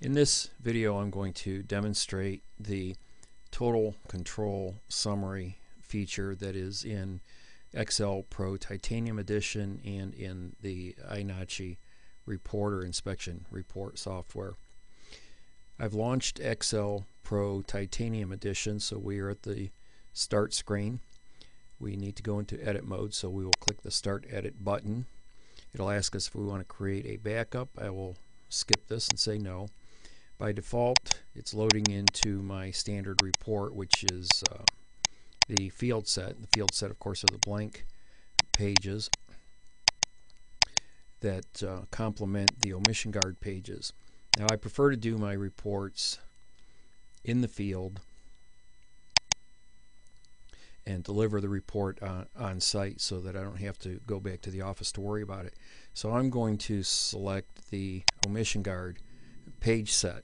In this video I'm going to demonstrate the total control summary feature that is in XL Pro Titanium Edition and in the iNACHI Reporter Inspection Report software. I've launched XL Pro Titanium Edition so we are at the start screen. We need to go into edit mode so we will click the start edit button. It'll ask us if we want to create a backup. I will skip this and say no. By default, it's loading into my standard report, which is uh, the field set. The field set, of course, are the blank pages that uh, complement the omission guard pages. Now, I prefer to do my reports in the field and deliver the report on, on site so that I don't have to go back to the office to worry about it. So I'm going to select the omission guard page set